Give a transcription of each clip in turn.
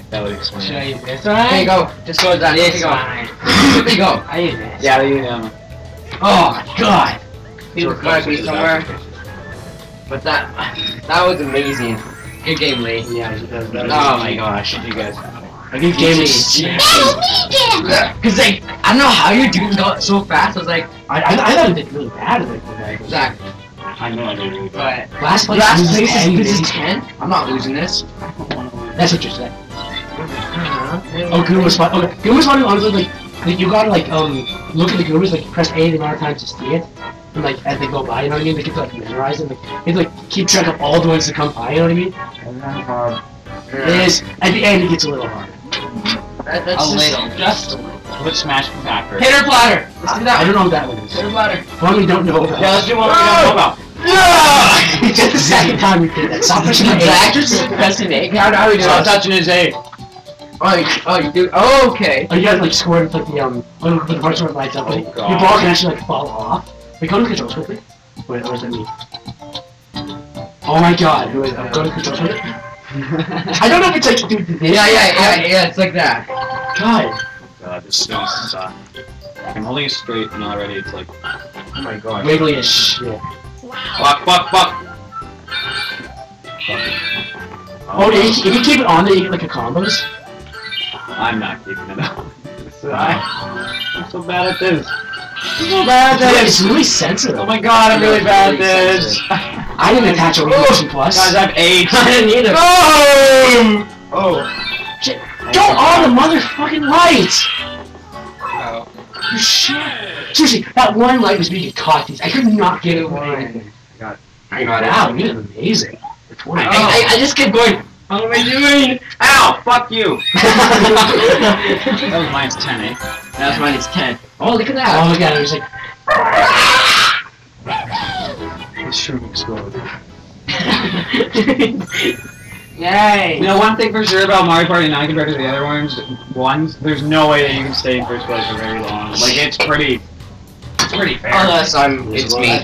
Okay, that would explain. Should I it. use this There you go. Just go with that. There you go. There you go. I use this. Yeah, you know. Oh my god. It might be somewhere. But that that was amazing. Good game, Lee. Yeah, she does that. Oh my gosh. You guys. I think game is Cause like I don't know how you dude got so fast. I was like, I, I, I thought it did really bad like that. Zach, I know I did really bad. but Last place, last place is this is ten. I'm not losing this. That's what you're saying. Oh, Goombas fun. Okay, Goombas fun. Honestly, like, like you gotta like um look at the Goombas, like press A the amount of times to see it, and like as they go by, you know what I mean? They get to like memorize it. Like, you have to like keep track of all the ones that come by. You know what I mean? It is at the end it gets a little harder. That, that's A just, little. just Put smash back first. hitter platter. Let's do that. I that. don't know what that one is. Hitter platter. One we don't know about. Yeah, let's do one we don't know about. it's the second time we did that. Stop pushing the Zach just pressing A. How, how are we doing? Stop touching his A. Oh, you, oh, you do. Oh, okay. Oh, you gotta like score with like the um when when the parts where it lights up. Like, Oh, your God. ball can actually like fall off. Wait, go to controls quickly. Wait, what does that mean? Oh my god, wait, uh, go to controls quickly. I don't know if it's like dude, this. Yeah, yeah, yeah, yeah. It's like that. God. God, this thing sucks. I'm holding it straight and already it's like. Oh my god. Wiggly as shit. Fuck, fuck, fuck! Oh, if you, if you keep it on there, you get like a combos. I'm not keeping it up. I'm so bad at this. I'm So bad at Yeah, it's really sensitive. Oh my god, I'm really bad at this. I didn't attach a resolution oh, plus. Guys, I have eight. I didn't need it. Boom! Oh. Shit. Go on the motherfucking lights! Oh. You shit. Seriously, that one light was making caught these. I could not get it I got, I got it. Wow, you did amazing. For 20. I, I, I just kept going. What am I doing? Ow! Fuck you! that was minus 10, eh? That's minus 10. Oh, look at Oh, that. look at it. It was like, This shroom exploded. Yay. You know, one thing for sure about Mario Party 9 compared to the other ones, ones, there's no way that you can stay in first place for very long. Like, it's pretty, it's pretty fair. Unless I'm, it's me.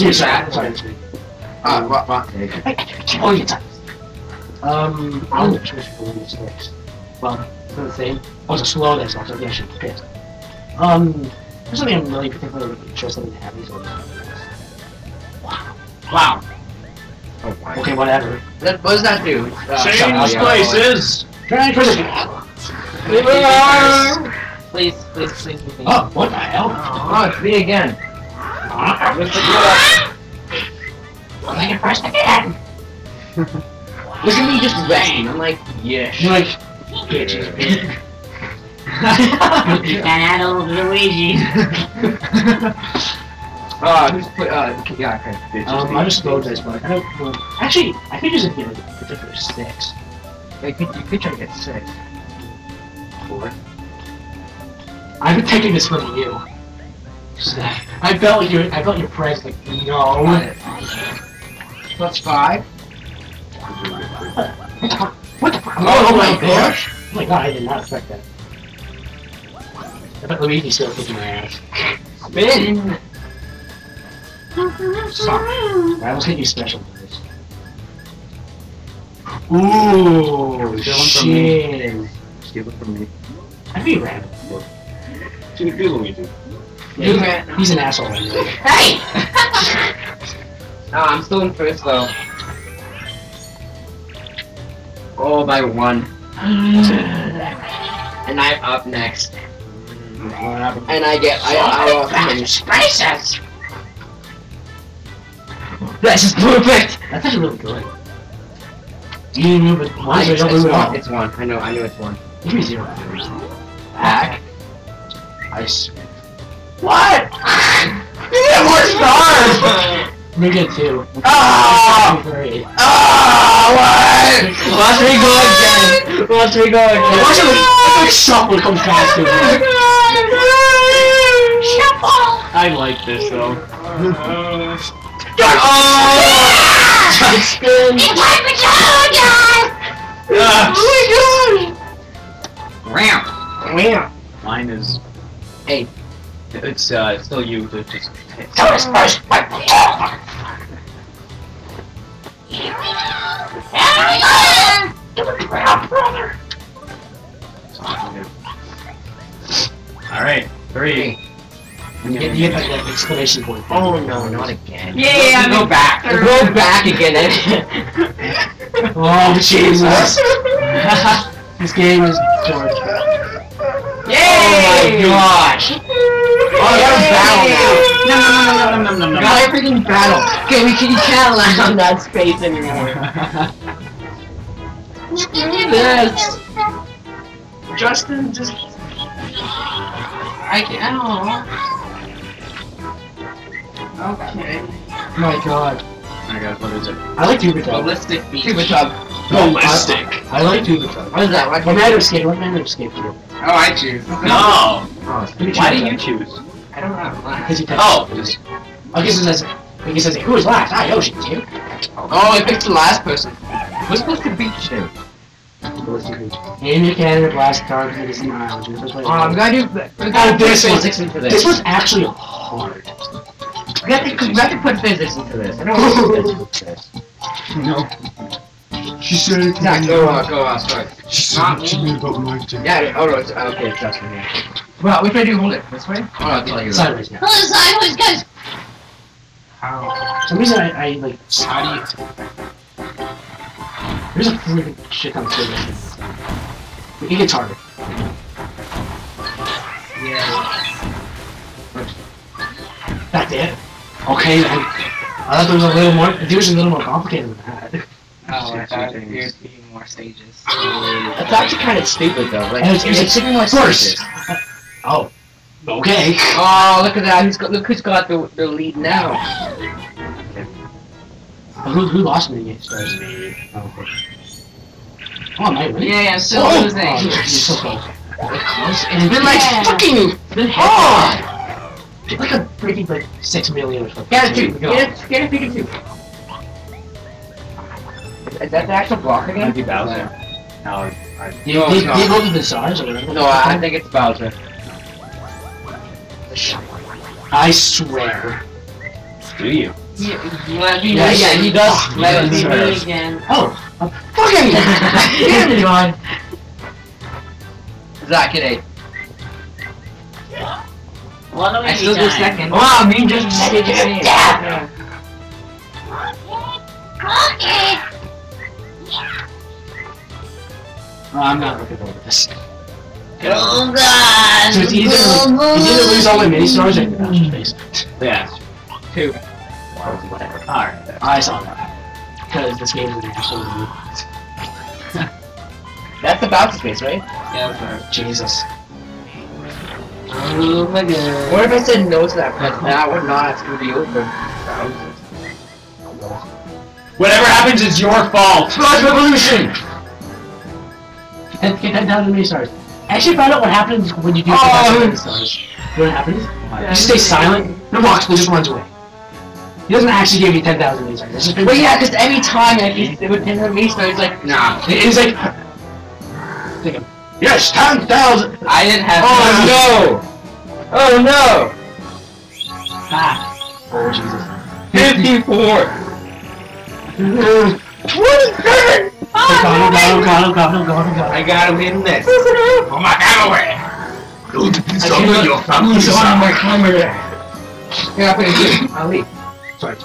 Do that. that. Sorry, it's me. Uh, what, what? I keep on your time. Um, I'm the choice for these next. Well, for the thing. Oh, it's a slow this also. Yeah, shit. Pissed. Um, there's something I'm really particularly interested in having these ones. Wow. Oh, my. Okay, whatever. That, what does that do? Uh, Change shut up, yeah. places! Try for this. Leave it alone. Please, please, please, please. Oh, what the hell? Oh, it's me again. Let's pick it up. I get first again. Look at me just resting. I'm like, yes. You're like, bitches. That old Luigi. Uh, who's put, uh, yeah, okay. Bitches. um, I just load this, but I don't. Well, actually, I could use it like a particular six. Yeah, you could, you could try to get six. Four. I've been taking this from you. I felt like you. I felt your presence. Like no. Plus five. What the fuck? What the fuck? Oh my oh gosh. Oh my god! I did not expect that. I bet Luigi's still kicking my ass. Spin. Suck. I almost hit you special. moves. Ooh, Steal one shit. Steal it from me. I'd be random. See, do Luigi. You Yeah, he's, an asshole. Anyway. Hey! Ah, I'm still in first though. Oh, by one. And I'm up next. And I get, I, I, I spaces. This is perfect! That's actually really good. You move it I, it's, you move it one, it's one. I know, I know it's one. Give me zero. Back. Ice. What? you get more stars! We get two. Ah! Three. Ah, what? Watch me go again. Watch me go again. Watch it like, like shuffle comes past you. I like this though. Oh! Try spin. Ah, Ramp. Ramp. Mine is. Hey. It's uh, it's still you to just. Tell us first. Alright, three. You get, you get like that exclamation point. Oh no, not again. Yeah, go back. Go back again. Oh Jesus! this game is torture. Oh my gosh. Oh, you're battle No, no, no, no, no, no, no, now. no. Now everything battle. Okay, we can, can't land on that space anymore. Yes. Justin, just. I can't. Oh. Okay. My God. I got what is it? I like Tuba Tub. Ballistic beach. Tuba tub. Ballistic. I like Tuba Tub. What is that? What What manner of escape? What manner of escape do you? Oh, I choose. No. Oh, Give me Why do you choose? I don't know. Because you touched Oh, it. just I guess it says. I guess it says who was last? Ah, Yoshi, it's you. Oh, I picked the last person. Who's supposed to beat you? Aim your cannon at blast target to the Disney Islands. You're supposed to play- Oh, I'm glad you. We Oh, gotta put this one. physics into This this. was actually hard. We have to, we have to put physics into this. I don't want to put physics into this. no. She said it. Zach, go on, go on, sorry. She Not said me. it about my turn. Yeah, oh no, it's, okay, it's Justin, yeah. Well, which way do you hold it? This way? Oh, no, I'll tell you. Sideways now. Hold it sideways, guys. How? For some reason, I, I like. How do you... There's a freaking shit ton of shit. It gets harder. Yeah. That's it. Okay, then. I thought there was a little more. It was a little more complicated than that. Oh, I thought things. there'd be more stages. That's actually kind of stupid, though. Like, And it's- it's, it's it's more first. stages. Oh. Okay. Oh, look at that. Who's got, look who's got the, the lead now. Who, who lost me against those? Oh, okay. Oh, my really? Yeah, yeah, I'm still oh, losing. Oh, you're so close. Close. And it's been like Yeah. fucking. Been Oh! Like a freaking like six million or something. Get a two. Here we. Get a, get a Pikachu. Is that the actual block Might again? be Bowser. No, I, Do you, No, do you, do you go to the stars or whatever? No, I think it's Bowser. I swear. do you? Yeah, Yeah, yeah, he does. Fuck, Let he it Me again. Oh, uh, fucking! Damn it, God. Zach, get eight. Waluigi I still do time. second. Wow, me just Maybe just me. Yeah. Oh, I'm not looking forward to this. Oh god. So it's either, it's either lose all my mini stars or the Bowser's face. Yeah. Two. Whatever. Alright. I saw that. Because this game is an absolute That's the Bowser space, right? Yeah, right. Jesus. Oh my god. What if I said no to that press? That would not screw the open. Whatever happens, it's your fault. Flash Revolution! Get, get that down to mini stars. I actually found out what happens when you do Oh. You know what happens? You stay silent, and Roxley just runs away. He doesn't actually give you 10,000 mini stars. It's just Well, yeah, because any time like, he, would hit me, so it's like, nah. He's like, of, yes, 10,000! I didn't have. Oh, no! Oh no! Ah. Oh, Jesus. 54! 27! Oh, God, oh, God, oh, God, oh, God, oh, God, oh, God. I gotta win this. Oh my god, away! Some of your family's on my camera. Yeah, but it's I'll leave. Sorry. Oh,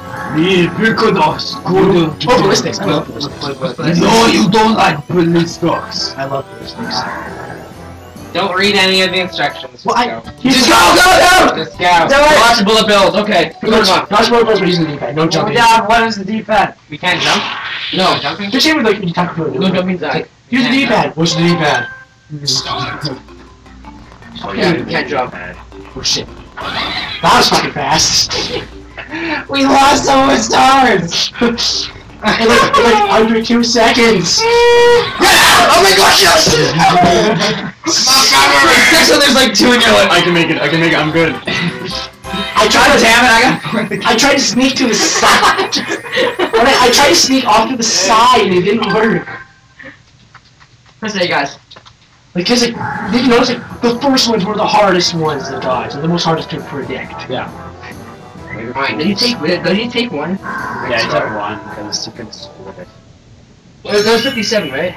Oh, ballistics. I love ballistics. No, you don't like ballistics. I love ballistics. Don't read any of the instructions. Just Well, I- go. Just go, go, Just go. Do it. Watch bullet build. Okay. Put Dodge, them on. dodge roll we're using the D-pad. No jumping. Yeah, what is the D-pad? We can't jump? No. Jumping? Just say with like when you talk to a No jumping, Zach. Use the D-pad. What's the D-pad? Oh, yeah, we can't jump. Oh shit. That was fucking fast. We lost so much stars! in like, in like under two seconds. oh my gosh, yes! Six and there's like two and you're like, I can make it. I can make it. I'm good. I tried to damn it, I got I tried to sneak to the side. And I, I tried to sneak off to the side and it didn't work. Press A, guys. Because like, did you notice like the first ones were the hardest ones to dodge, and the most hardest to predict. Alright, did you take, did you take one? Yeah, I took one because you can split it. Well, that was 57, right?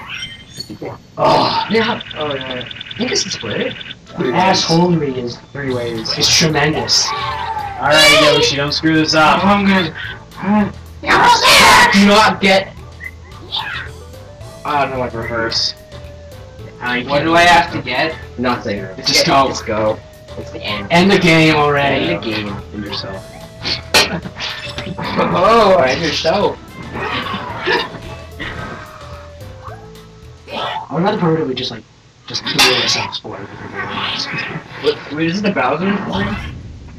54. Oh, Yeah. Oh, yeah. I think it's the split. assholery is Three ways. It's tremendous. Alright, Yoshi, don't screw this up. Oh, I'm good. You're almost there! Do not get. I don't know what reverse. What do I have to get? Nothing. Just Get- go. Just go. It's the end. End the game already. End the game. And yourself. Oh, and yourself. I would rather prefer that we just like just kill ourselves for it. Wait, is it the Bowser?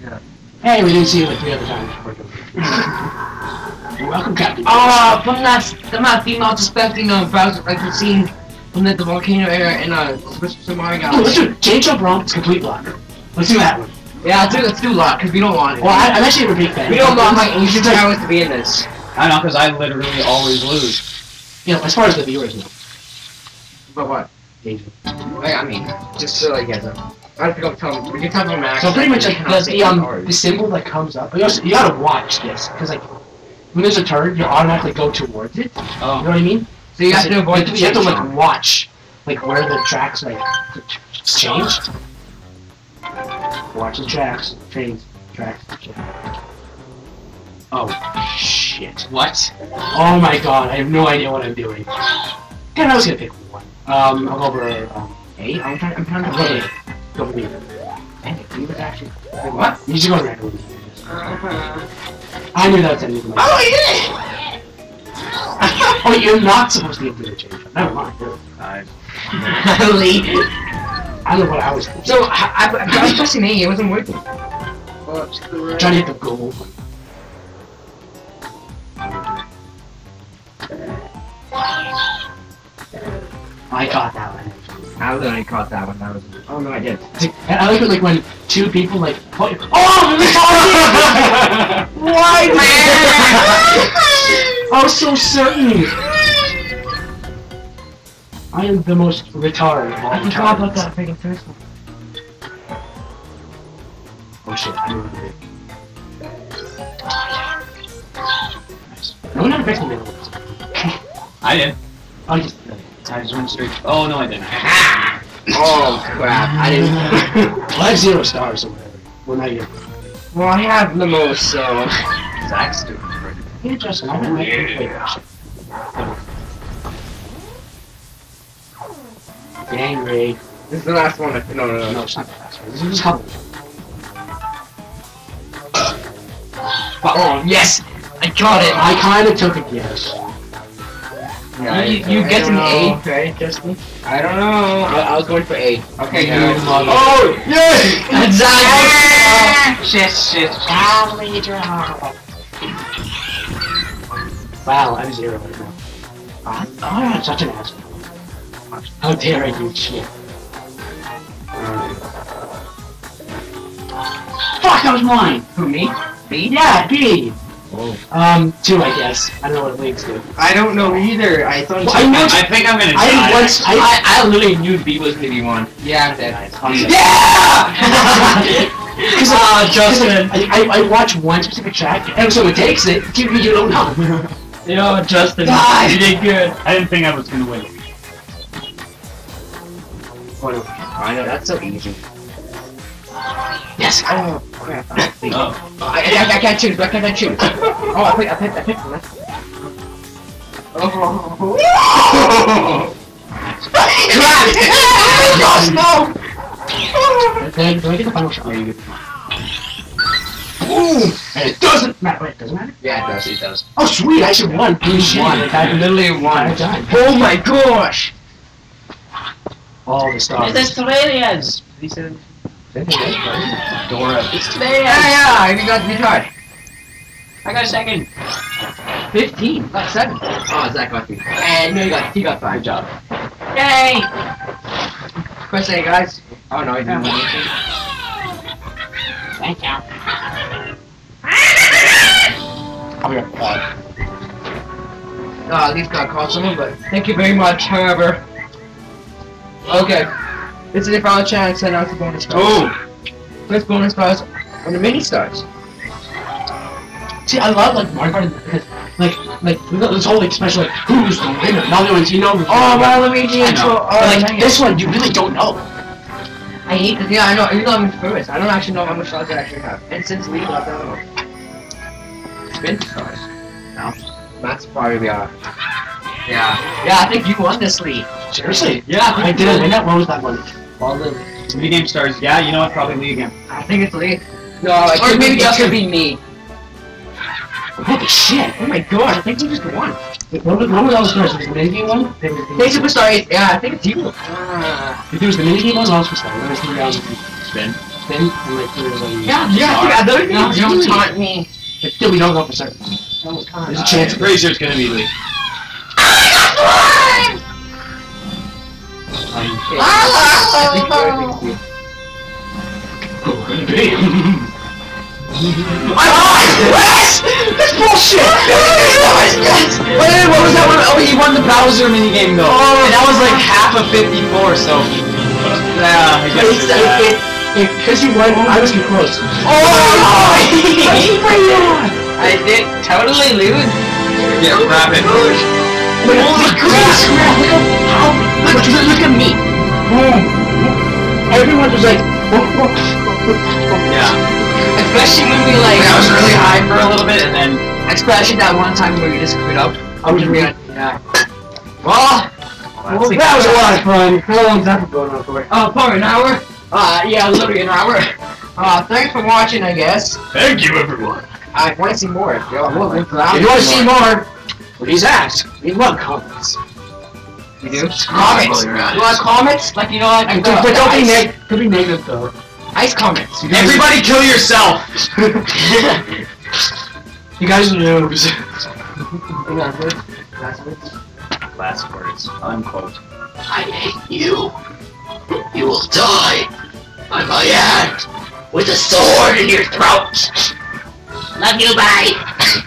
Yeah. Hey, we didn't see you like three other times. Welcome, Captain. Oh, from that, from that female suspecting of Bowser, like the scene from the, the volcano era in uh, Super Mario Oh, let's Galaxy. do it. Change up Romp's complete block. Let's do that one. Yeah, let's do, let's do a lot, because we don't want it. Well, I, I'm actually a big fan. we don't want my like- powers to be in this. I know, because I literally always lose. You know, as far as the viewers know. But what? Asian. Like, I mean, just so like, guys, uh, I have to go tell them. We can tell them Max. So pretty much like the, the um the symbol that comes up. You, also, you gotta watch this because like when there's a turn, you automatically go towards it. You know Oh. what I mean? So you have to avoid You have to like watch like where the tracks like change. Watch the tracks, trains, tracks. Oh shit! What? Oh my god! I have no idea what I'm doing. God, I was gonna pick one. Um, I'll go over um, I'm trying. I'm trying to go over go over here. Dang it, he was actually. Wait, what? You should go over. I knew that was anything. Like Oh, did Oh, you're not supposed to be able to change. Never mind. Five. Lee. I don't know what I was thinking. So I, I, I was pressing A. It wasn't working. trying to hit the goal. I caught that one. I literally caught that one. That was. Oh no, I did. And I like it like when two people like play- Oh! Why, man? I was so certain. I am the most retarded of all I forgot about that freaking first one. Oh shit, I remember it. No one ever fixed the middle. I did. I just. I just went straight. Oh, no, I didn't. Oh crap! I didn't. Well, I have zero stars or whatever. Well, now you're. well, I have the most, so. Zach's stupid. Hey, Justin, I don't like angry. This is the last one. No, no, no. No, it's not the last one. This is. Oh yes, I got it. I kind of took a guess. Yeah, you, you get an A, right, Justin? I don't know. I, I was going for A. Okay, Yeah. good. Oh, yay! Exactly. Shit, shit. Wow, I'm zero right now. Oh, I'm such an asshole. How dare I do shit? Fuck, that was mine! Who me? Me? Yeah, B! Oh. Um, two, I guess. I don't know what it leads to. I don't know either. I thought. Well, I know I think I'm gonna I die. once, I, I, I literally knew B was gonna be one. Yeah, I'm dead. Yeah! Because Ah, Justin. I, I, I watch one specific track, and if someone takes it, you, you don't know. Yo, Justin, Die. you did good. I didn't think I was gonna win. I know that's so easy. Yes, I Oh crap! Oh. I, I, I can't choose. Why can't I choose? Oh, I picked. I picked. I picked. one. Oh. oh, oh, oh. Crap! no! Then, do I get the final shot? Ooh. And it doesn't matter. Wait, doesn't matter? Yeah, it does. It does. Oh, sweet, I should won. Please won. I literally won. Oh my gosh! All the stars. It's Australians! He said Dora. It's Dora. Yeah, yeah, I even got the guitar. I got a second. 15, not 7. Oh, Zach got 3. And no, he got, he got 5. Good job. Yay! Press A, guys. Oh, no, he didn't. Thank you. I'll be right back. Oh, at least got caught someone, but thank you very much, however. Okay. This is your final chance, send out the bonus cards. Oh! First bonus cards on the mini stars. See, I love like Mario Kart because like like we got this whole like special like who's the winner? Now the ones you know. Oh, Waluigi I and know. Tro- But, Oh, like this one, you really don't know. I hate this. Yeah, I know. You know I'm first. I don't actually know how much shots I actually have. And since League left, I don't know. Spin stars. No. That's probably uh. Yeah. Yeah, I think you won this league. Seriously? Yeah, I didn't win. What was that one? All the. Video game stars. Yeah, you know what? Probably League again. I think it's League. No, it Or could maybe be, it it could could be me. Holy shit! Oh my god, I think you just won. Wait, What was, what was all the stars? Was it the minigame one? Hey, Superstar 8. Yeah, I think it's you. Ah. If it was the minigame one, what else was that? There was three rounds of Spin. spin, and like there was Yeah, yeah, I think I don't No, think you you- taunt me. But still, we don't know for certain. There's a chance. I'm pretty sure it's gonna be League. Yes! That's bullshit! Wait, what was that one? Oh, he won the Bowser minigame though. Oh, and that was like half of 54, so. Oh, yeah, I guess It's, that. it, it, because you won, I was too close. Oh! I did totally lose. Yeah, grab it. Holy crap! Look at how, look, look, look at me. Everyone was like, Yeah. Especially when we like. I was really high for a little bit, and then. Especially that one time where we just screwed up. I was really, Yeah. Well, Holy that was a lot of fun. How long is that been going on for? uh, for an hour. Uh, yeah, literally an hour. Uh, thanks for watching, I guess. Thank you, everyone. I want to see more. Yo, we'll link for If you want to see more, please ask. We love comments. You do? Comments. You want comments? Like, you know, like, But the, but don't be ice, neg- don't be negative though. ice comments. You guys- Everybody kill yourself! You guys are noobs. You guys good? That's. Last words. Unquote. I hate you. You will die by my hand with a sword in your throat. Love you, bye.